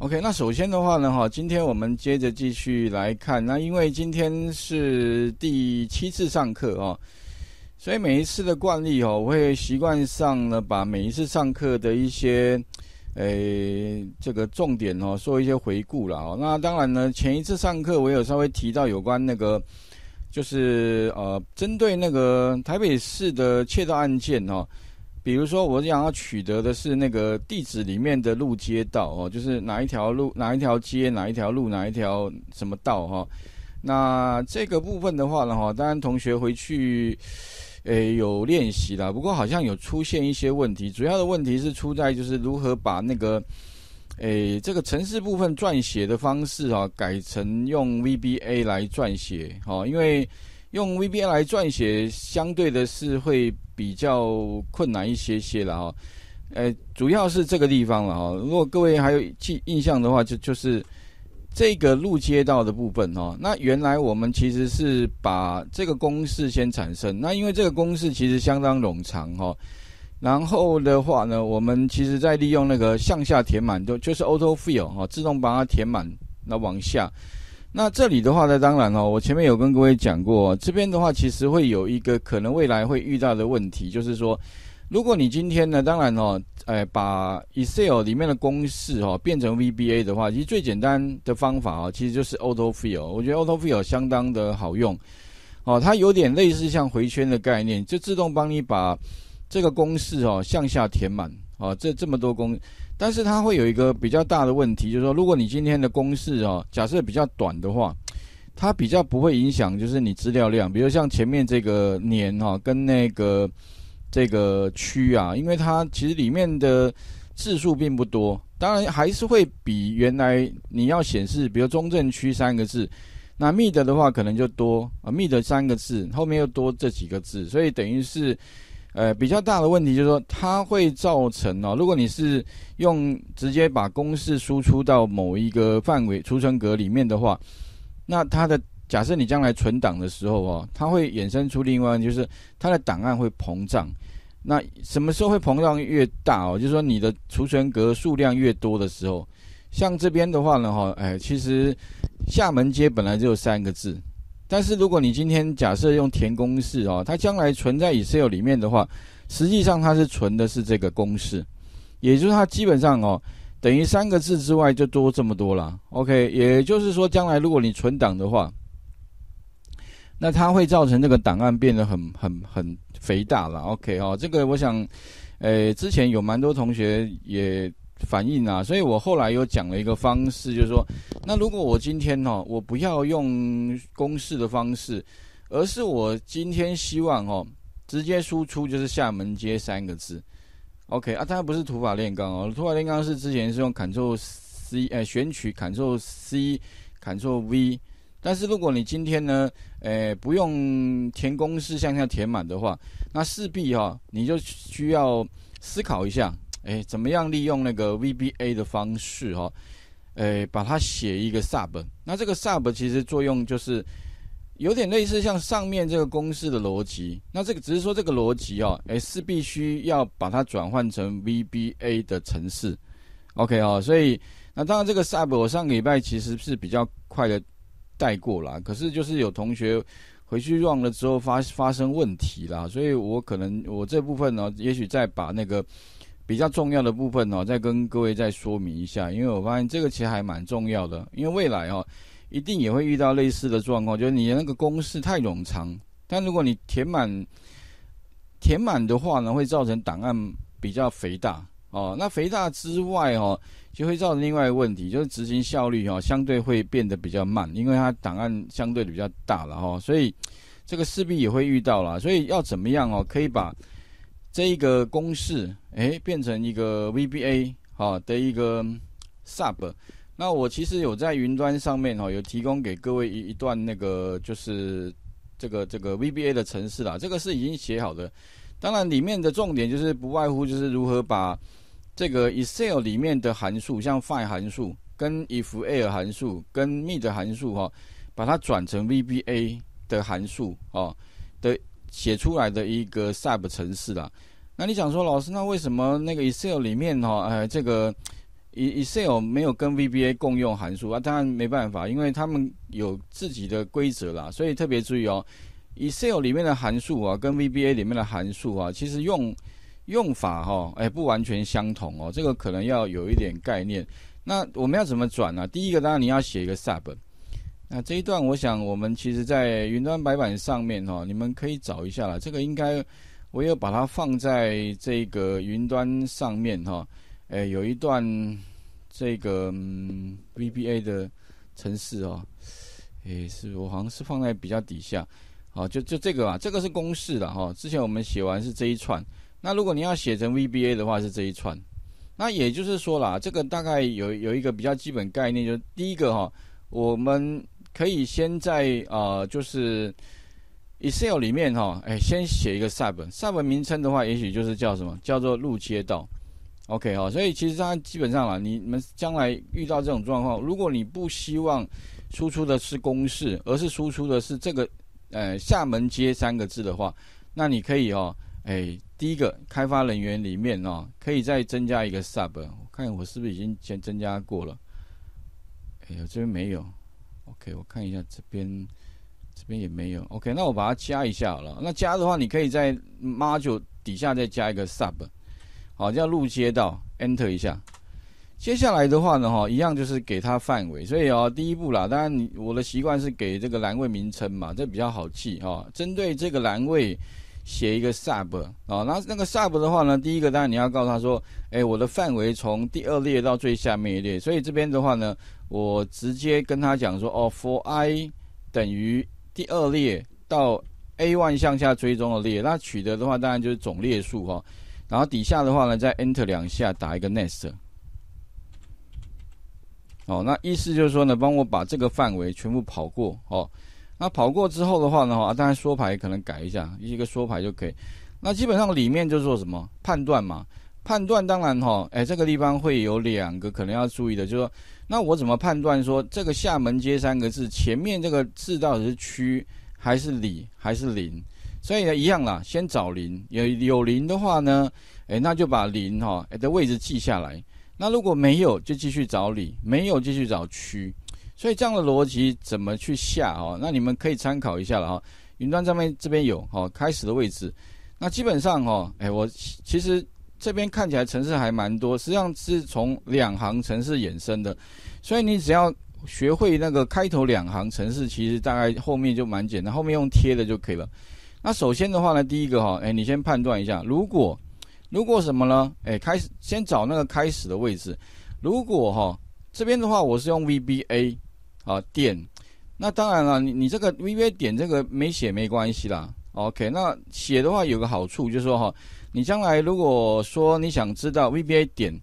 OK，那首先的话呢，哈，今天我们接着继续来看。那因为今天是第七次上课哦，所以每一次的惯例哦，我会习惯上呢，把每一次上课的一些，诶，这个重点哦，做一些回顾了哦。那当然呢，前一次上课我有稍微提到有关那个，就是呃，针对那个台北市的窃盗案件哦。比如说，我想要取得的是那个地址里面的路街道哦，就是哪一条路、哪一条街、哪一条路、哪一条什么道哈。那这个部分的话呢，哈，当然同学回去，诶有练习啦，不过好像有出现一些问题。主要的问题是出在就是如何把那个，诶这个城市部分撰写的方式啊，改成用 VBA 来撰写哦，因为。用 VBA 来撰写，相对的是会比较困难一些些了哈。呃，主要是这个地方了哈。如果各位还有记印象的话，就就是这个路街道的部分哈。那原来我们其实是把这个公式先产生，那因为这个公式其实相当冗长哈。然后的话呢，我们其实在利用那个向下填满，就就是 Auto Fill 哈，自动把它填满，那往下。那这里的话呢，当然哦，我前面有跟各位讲过，这边的话其实会有一个可能未来会遇到的问题，就是说，如果你今天呢，当然哦，哎，把 Excel 里面的公式哦变成 VBA 的话，其实最简单的方法哦，其实就是 Auto Fill。我觉得 Auto Fill 相当的好用，哦，它有点类似像回圈的概念，就自动帮你把这个公式哦向下填满，哦，这这么多公。但是它会有一个比较大的问题，就是说，如果你今天的公式哦，假设比较短的话，它比较不会影响，就是你资料量。比如像前面这个年哈，跟那个这个区啊，因为它其实里面的字数并不多，当然还是会比原来你要显示，比如中正区三个字，那 mid 的话可能就多啊，mid 三个字后面又多这几个字，所以等于是。呃，比较大的问题就是说，它会造成哦，如果你是用直接把公式输出到某一个范围储存格里面的话，那它的假设你将来存档的时候哦，它会衍生出另外就是它的档案会膨胀。那什么时候会膨胀越大哦？就是说你的储存格数量越多的时候，像这边的话呢哈，哎，其实厦门街本来就有三个字。但是如果你今天假设用填公式哦，它将来存在 Excel 里面的话，实际上它是存的是这个公式，也就是它基本上哦，等于三个字之外就多这么多了。OK，也就是说将来如果你存档的话，那它会造成这个档案变得很很很肥大了。OK 哦，这个我想，呃，之前有蛮多同学也。反应啊，所以我后来又讲了一个方式，就是说，那如果我今天哦，我不要用公式的方式，而是我今天希望哦，直接输出就是厦门街三个字，OK 啊，它不是土法炼钢哦，土法炼钢是之前是用 Ctrl C，哎，选取 Ctrl C，Ctrl V，但是如果你今天呢，哎，不用填公式向下填满的话，那势必哈，你就需要思考一下。哎，怎么样利用那个 VBA 的方式哈？哎，把它写一个 sub。那这个 sub 其实作用就是有点类似像上面这个公式的逻辑。那这个只是说这个逻辑哦，哎是必须要把它转换成 VBA 的程式。OK 哦，所以那当然这个 sub 我上个礼拜其实是比较快的带过了，可是就是有同学回去 run 了之后发发生问题啦，所以我可能我这部分呢，也许再把那个。比较重要的部分哦，再跟各位再说明一下，因为我发现这个其实还蛮重要的，因为未来哦，一定也会遇到类似的状况，就是你的那个公式太冗长，但如果你填满填满的话呢，会造成档案比较肥大哦。那肥大之外哦，就会造成另外一个问题，就是执行效率哦，相对会变得比较慢，因为它档案相对比较大了哈，所以这个势必也会遇到了，所以要怎么样哦，可以把。这一个公式，哎，变成一个 VBA 好的一个 sub。那我其实有在云端上面哈，有提供给各位一一段那个就是这个这个 VBA 的程式啦。这个是已经写好的。当然里面的重点就是不外乎就是如何把这个 Excel 里面的函数，像 find 函数、跟 if_l 函数、跟 mid 函数哈，把它转成 VBA 的函数哦的。写出来的一个 sub 程式啦。那你想说，老师，那为什么那个 Excel 里面哈，哎，这个 Excel 没有跟 VBA 共用函数啊，当然没办法，因为他们有自己的规则啦，所以特别注意哦，Excel 里面的函数啊，跟 VBA 里面的函数啊，其实用用法哈，哎，不完全相同哦，这个可能要有一点概念。那我们要怎么转呢？第一个当然你要写一个 sub，那这一段我想我们其实在云端白板上面哈，你们可以找一下了，这个应该我有把它放在这个云端上面哈。哎，有一段这个 VBA 的程式哦，哎，是我好像是放在比较底下，好，就就这个啊，这个是公式的哈。之前我们写完是这一串，那如果你要写成 VBA 的话是这一串，那也就是说啦，这个大概有有一个比较基本概念，就是第一个哈，我们可以先在啊，就是 Excel 里面哈，哎，先写一个 sub，sub 名称的话，也许就是叫什么，叫做路街道。OK 哈，所以其实它基本上啦，你们将来遇到这种状况，如果你不希望输出的是公式，而是输出的是这个呃厦门街三个字的话，那你可以哦，哎，第一个开发人员里面哦，可以再增加一个 sub，我看我是不是已经先增加过了？哎呀，这边没有。OK，我看一下这边，这边也没有。OK，那我把它加一下好了。那加的话，你可以在 module 底下再加一个 sub。好，叫路街道，Enter 一下。接下来的话呢，哈，一样就是给它范围。所以哦，第一步啦，当然你我的习惯是给这个栏位名称嘛，这比较好记哈。针对这个栏位写一个 sub 啊，那那个 sub 的话呢，第一个当然你要告诉他说，哎，我的范围从第二列到最下面一列。所以这边的话呢，我直接跟他讲说，哦，for i 等于第二列到 a one 向下追踪的列，那取得的话当然就是总列数哈。然后底下的话呢，再 Enter 两下，打一个 Next。哦，那意思就是说呢，帮我把这个范围全部跑过。哦，那跑过之后的话呢，哈，当然缩排可能改一下，一个缩排就可以。那基本上里面就做什么判断嘛？判断当然哈，哎，这个地方会有两个可能要注意的，就是说，那我怎么判断说这个厦门街三个字前面这个字到底是区还是里还是零？所以呢，一样啦，先找零，有有零的话呢，哎，那就把零哈的位置记下来。那如果没有，就继续找里，没有继续找区。所以这样的逻辑怎么去下哦？那你们可以参考一下了哈。云端上面这边有哈开始的位置。那基本上哈，哎，我其实这边看起来城市还蛮多，实际上是从两行城市衍生的。所以你只要学会那个开头两行城市，其实大概后面就蛮简单，后面用贴的就可以了。那首先的话呢，第一个哈，哎，你先判断一下，如果如果什么呢？哎，开始先找那个开始的位置。如果哈这边的话，我是用 VBA 啊点，那当然了，你你这个 VBA 点这个没写没关系啦。OK，那写的话有个好处就是说哈，你将来如果说你想知道 VBA 点，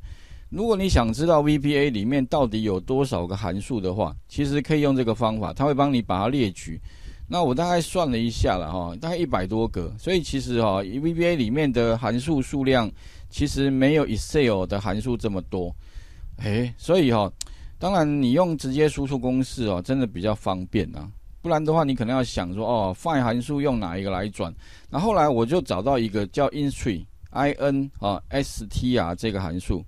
如果你想知道 VBA 里面到底有多少个函数的话，其实可以用这个方法，它会帮你把它列举。那我大概算了一下了哈，大概一百多个，所以其实哈，VBA 里面的函数数量其实没有 Excel 的函数这么多，诶，所以哈，当然你用直接输出公式哦，真的比较方便啊，不然的话你可能要想说哦，find 函数用哪一个来转？那后来我就找到一个叫 instr，i n 啊 s t r 这个函数，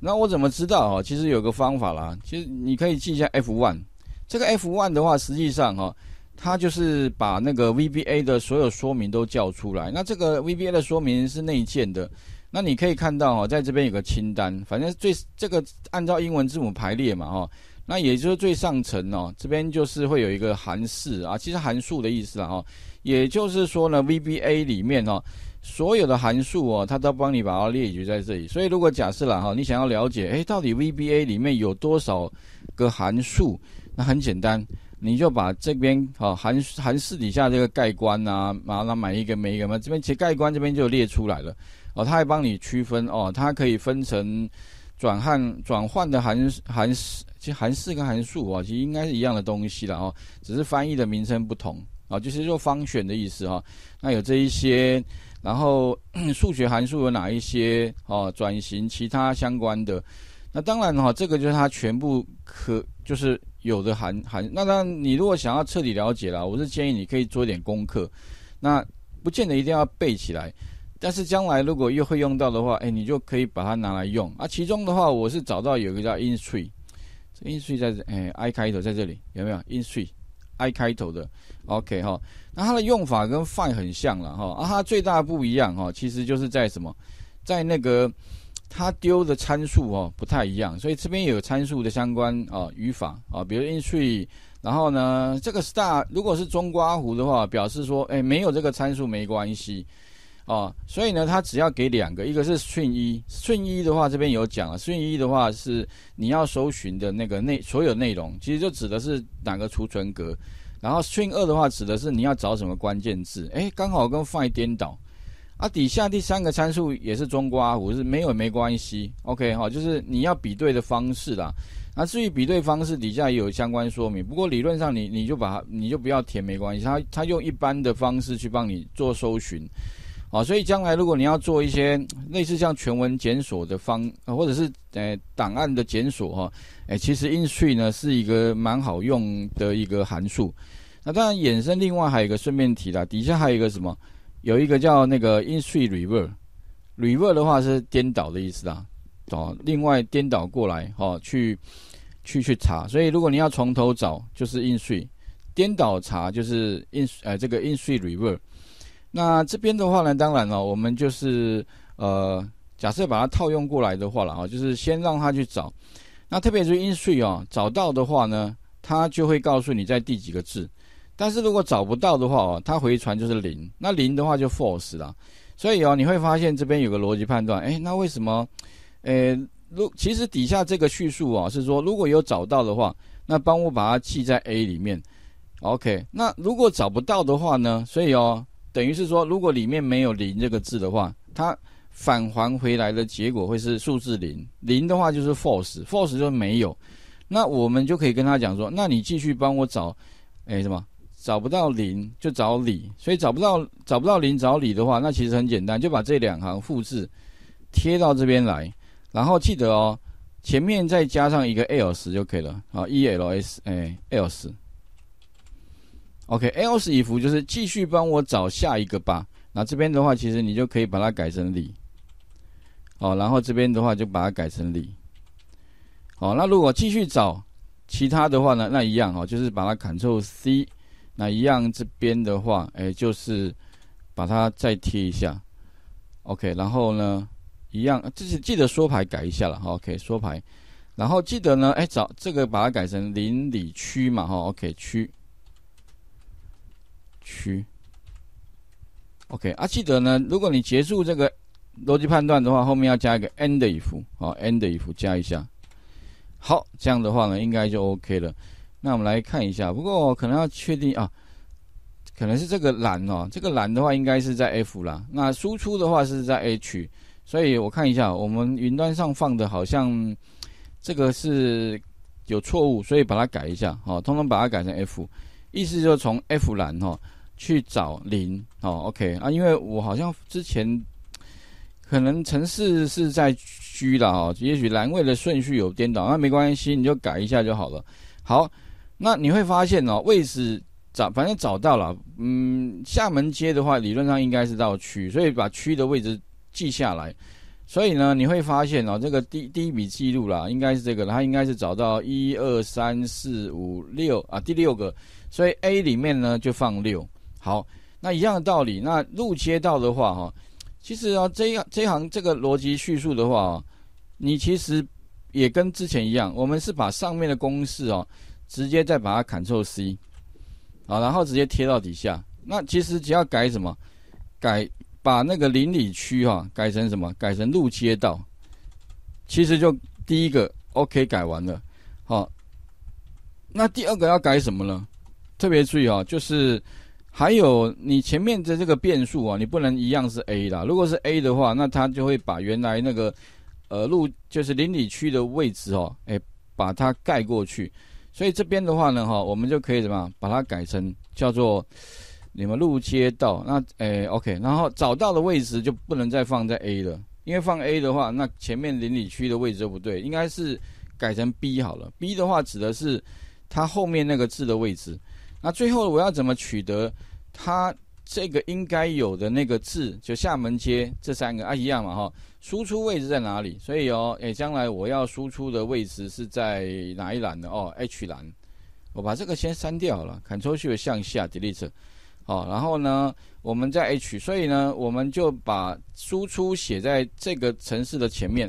那我怎么知道啊？其实有个方法啦，其实你可以记一下 f one，这个 f one 的话，实际上哈。它就是把那个 VBA 的所有说明都叫出来。那这个 VBA 的说明是内建的。那你可以看到哈，在这边有个清单，反正最这个按照英文字母排列嘛哈。那也就是最上层哦，这边就是会有一个函式啊，其实函数的意思啦哈。也就是说呢，VBA 里面哦，所有的函数哦，它都帮你把它列举在这里。所以如果假设了哈，你想要了解，哎，到底 VBA 里面有多少个函数？那很简单。你就把这边哦函函式底下这个盖棺啊，马上买一个没一个嘛，这边其实盖棺这边就列出来了哦，它还帮你区分哦，它可以分成转换转换的函函式，其实函式跟函数啊，其实应该是一样的东西了哦，只是翻译的名称不同啊，就是说方选的意思哈。那有这一些，然后 数学函数有哪一些哦？转型其他相关的，那当然哈，这个就是它全部可就是。有的含含，那当然，你如果想要彻底了解了，我是建议你可以做一点功课。那不见得一定要背起来，但是将来如果又会用到的话，哎，你就可以把它拿来用啊。其中的话，我是找到有一个叫 in tree，这 in tree 在哎 i 开头在这里有没有 Instree？I 开头的？OK 哈，那它的用法跟 find 很像了哈啊，它最大不一样哈，其实就是在什么，在那个它丢的参数哦不太一样，所以这边有参数的相关啊语法啊，比如 in tree，然后呢这个 star 如果是中刮弧的话，表示说哎没有这个参数没关系。哦，所以呢，它只要给两个，一个是 string 一，，string 一的话这边有讲了，顺一的话是你要搜寻的那个内所有内容，其实就指的是哪个储存格，然后 string 二的话指的是你要找什么关键字，哎，刚好跟 find 颠倒，啊，底下第三个参数也是中括弧，是没有没关系，OK 哈，就是你要比对的方式啦，那至于比对方式底下也有相关说明，不过理论上你你就把它你就不要填没关系，它它用一般的方式去帮你做搜寻。啊，所以将来如果你要做一些类似像全文检索的方，或者是呃档案的检索哈，哎，其实 in tree 呢是一个蛮好用的一个函数。那当然衍生另外还有一个顺便提了，底下还有一个什么，有一个叫那个 in tree reverse，reverse 的话是颠倒的意思啦，哦，另外颠倒过来哈，去去去查。所以如果你要从头找，就是 in tree，颠倒查就是 in 呃这个 in tree reverse。那这边的话呢，当然了，我们就是呃，假设把它套用过来的话了啊，就是先让它去找。那特别是 in tree 啊，找到的话呢，它就会告诉你在第几个字。但是如果找不到的话哦，它回传就是零。那零的话就 false 了。所以哦，你会发现这边有个逻辑判断，哎，那为什么？呃，如其实底下这个叙述啊，是说如果有找到的话，那帮我把它记在 A 里面。OK，那如果找不到的话呢？所以哦。等于是说，如果里面没有零这个字的话，它返还回来的结果会是数字零。零的话就是 false，false 就是没有。那我们就可以跟他讲说，那你继续帮我找，哎，什么？找不到零就找里。所以找不到找不到零找里的话，那其实很简单，就把这两行复制贴到这边来，然后记得哦，前面再加上一个 else 就可以了。好，else，哎，else。OK，else if 就是继续帮我找下一个吧。那这边的话，其实你就可以把它改成里。哦，然后这边的话就把它改成里。好，那如果继续找其他的话呢？那一样哦，就是把它 Ctrl C。那一样这边的话，哎，就是把它再贴一下。OK，然后呢，一样，就是记得缩排改一下了。OK，缩排。然后记得呢，哎，找这个把它改成邻里区嘛。哈，OK，区。区，OK 啊，记得呢，如果你结束这个逻辑判断的话，后面要加一个 end if，好，end if 加一下，好，这样的话呢，应该就 OK 了。那我们来看一下，不过可能要确定啊，可能是这个栏哦，这个栏的话应该是在 F 啦，那输出的话是在 H，所以我看一下，我们云端上放的好像这个是有错误，所以把它改一下，好，通通把它改成 F。意思就从 F 栏哈去找零哦，OK 啊，因为我好像之前可能城市是在 G 的哦，也许栏位的顺序有颠倒，那没关系，你就改一下就好了。好，那你会发现哦，位置找反正找到了，嗯，厦门街的话理论上应该是到区，所以把区的位置记下来。所以呢，你会发现哦，这个第第一笔记录啦，应该是这个，它应该是找到一二三四五六啊，第六个，所以 A 里面呢就放六。好，那一样的道理，那路街道的话哈，其实啊，这一这一行这个逻辑叙述的话，你其实也跟之前一样，我们是把上面的公式哦，直接再把它 Ctrl C，啊，然后直接贴到底下。那其实只要改什么，改。把那个邻里区哈改成什么？改成路街道。其实就第一个 OK 改完了，好。那第二个要改什么呢？特别注意啊，就是还有你前面的这个变数啊，你不能一样是 A 啦。如果是 A 的话，那它就会把原来那个呃路就是邻里区的位置哦，哎，把它盖过去。所以这边的话呢，哈，我们就可以什么？把它改成叫做。你们路街道那诶，OK，然后找到的位置就不能再放在 A 了，因为放 A 的话，那前面邻里区的位置就不对，应该是改成 B 好了。B 的话指的是它后面那个字的位置。那最后我要怎么取得它这个应该有的那个字，就厦门街这三个啊一样嘛哈，输出位置在哪里？所以哦，诶，将来我要输出的位置是在哪一栏呢？哦，H 栏，我把这个先删掉了，Ctrl Shift 向下 Delete，好，然后呢，我们在 H，所以呢，我们就把输出写在这个城市的前面，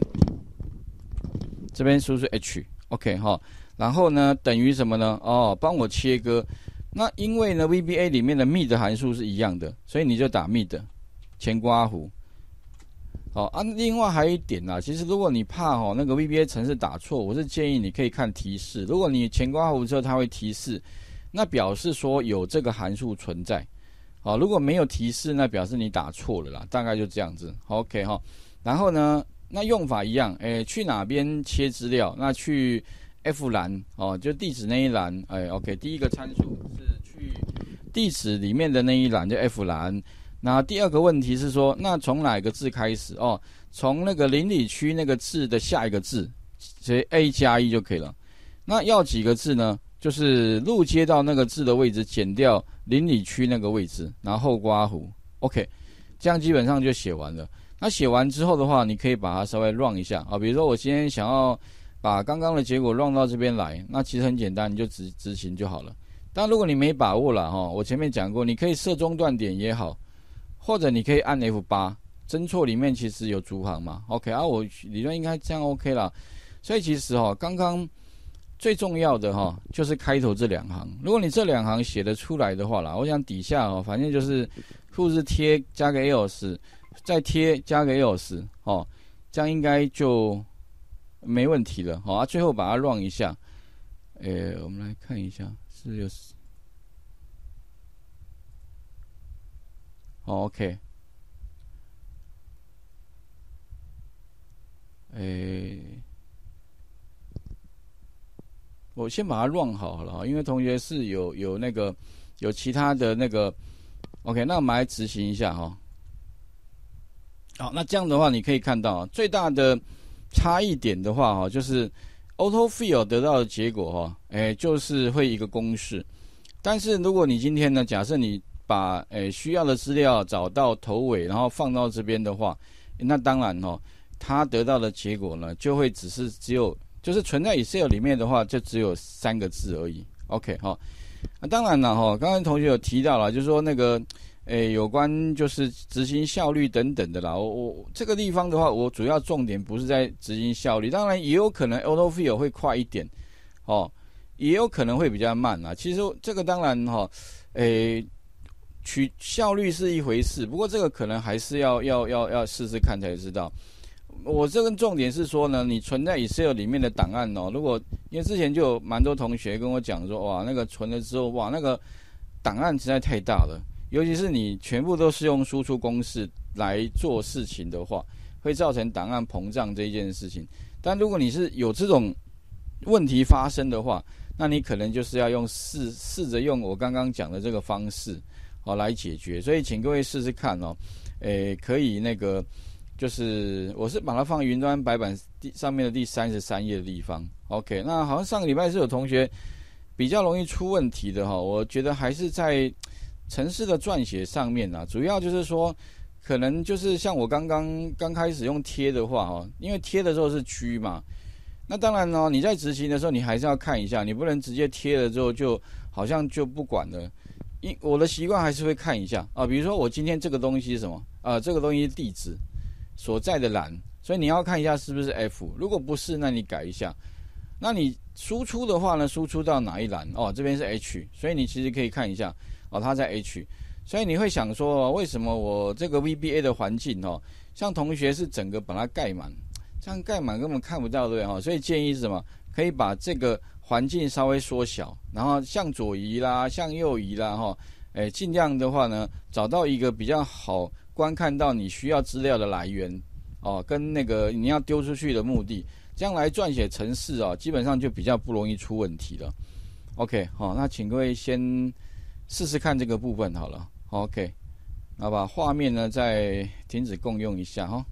这边输出 H，OK 哈，然后呢，等于什么呢？哦，帮我切割。那因为呢，VBA 里面的 mid 函数是一样的，所以你就打 mid 前刮弧。好啊，另外还有一点啦，其实如果你怕哦那个 VBA 程式打错，我是建议你可以看提示。如果你前刮弧之后它会提示，那表示说有这个函数存在。好，如果没有提示，那表示你打错了啦。大概就这样子。OK 哈，然后呢，那用法一样，诶，去哪边切资料？那去。F 栏哦，就地址那一栏，哎，OK，第一个参数是去地址里面的那一栏，就 F 栏。那第二个问题是说，那从哪个字开始？哦，从那个邻里区那个字的下一个字，所以 A 加一就可以了。那要几个字呢？就是路接到那个字的位置，减掉邻里区那个位置，然后刮弧，OK，这样基本上就写完了。那写完之后的话，你可以把它稍微 run 一下啊，比如说我今天想要。把刚刚的结果弄到这边来，那其实很简单，你就执执行就好了。但如果你没把握了哈，我前面讲过，你可以设中断点也好，或者你可以按 F 八，侦错里面其实有主行嘛。OK 啊，我理论应该这样 OK 了。所以其实哈，刚刚最重要的哈，就是开头这两行。如果你这两行写得出来的话啦，我想底下哦，反正就是复制贴加个 else，再贴加个 else 哦，这样应该就。没问题了，好啊，最后把它 run 一下，诶，我们来看一下，是有，好，OK，诶，我先把它 run 好了，因为同学是有有那个有其他的那个，OK，那我们来执行一下哈，好，那这样的话你可以看到最大的。差一点的话，哈，就是 auto fill 得到的结果，哈，哎，就是会一个公式。但是如果你今天呢，假设你把诶需要的资料找到头尾，然后放到这边的话，那当然哦，它得到的结果呢，就会只是只有，就是存在 Excel 里面的话，就只有三个字而已。OK 哈，那当然了哈，刚刚同学有提到了，就是说那个。诶，有关就是执行效率等等的啦。我我这个地方的话，我主要重点不是在执行效率，当然也有可能 auto fill 会快一点，哦，也有可能会比较慢啊。其实这个当然哈，诶，取效率是一回事，不过这个可能还是要要要要试试看才知道。我这个重点是说呢，你存在 Excel 里面的档案哦，如果因为之前就有蛮多同学跟我讲说，哇，那个存了之后，哇，那个档案实在太大了。尤其是你全部都是用输出公式来做事情的话，会造成档案膨胀这一件事情。但如果你是有这种问题发生的话，那你可能就是要用试试着用我刚刚讲的这个方式哦来解决。所以请各位试试看哦，诶，可以那个就是我是把它放云端白板第上面的第三十三页的地方。OK，那好像上个礼拜是有同学比较容易出问题的哈，我觉得还是在。城市的撰写上面啊，主要就是说，可能就是像我刚刚刚开始用贴的话哦，因为贴的时候是区嘛，那当然呢，你在执行的时候你还是要看一下，你不能直接贴了之后就好像就不管了。因我的习惯还是会看一下啊，比如说我今天这个东西是什么啊，这个东西地址所在的栏，所以你要看一下是不是 F，如果不是，那你改一下。那你输出的话呢，输出到哪一栏哦？这边是 H，所以你其实可以看一下。哦，它在 H，所以你会想说，为什么我这个 VBA 的环境哦，像同学是整个把它盖满，这样盖满根本看不到对哈，所以建议是什么？可以把这个环境稍微缩小，然后向左移啦，向右移啦哈，哎，尽量的话呢，找到一个比较好观看到你需要资料的来源哦，跟那个你要丢出去的目的，将来撰写程式啊，基本上就比较不容易出问题了。OK，好，那请各位先。试试看这个部分好了，OK，那把画面呢再停止共用一下哈。